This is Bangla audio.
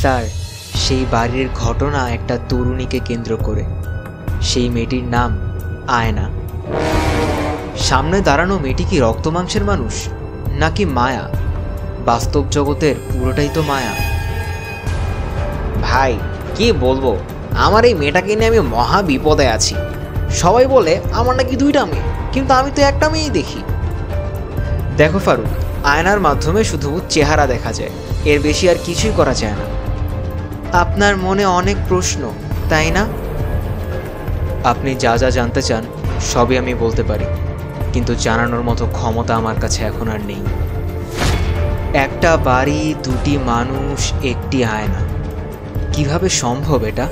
স্যার, সেই বাড়ির ঘটনা একটা তরুণীকে কেন্দ্র করে। সেই মেয়েটির নাম আয়না। সামনে দাঁড়ানো মেয়েটি কি রক্ত মাংসের মানুষ, নাকি মায়া? বাস্তব জগতের পুরোটাই তো মায়া। ভাই, কি বলব? আমার এই মেয়েটাকে নিয়ে আমি মহা বিপদে আছি। সবাই বলে, আমার নাকি দুইটা মেয়ে, কিন্তু আমি তো একটা মেয়েই দেখি। দেখো ফারুক, আয়নার মাধ্যমে শুধু চেহারা দেখা যায়, এর বেশি আর কিছুই করা যায় না। আপনার মনে অনেক প্রশ্ন, তাই না? আপনি যা যা জানতে চান, সবই আমি বলতে পারি। কিন্তু জানানোর মতো ক্ষমতা আমার কাছে এখন আর নেই। একটা বাড়ি, দুটি মানুষ, একটি আয়না। কীভাবে সম্ভব এটা?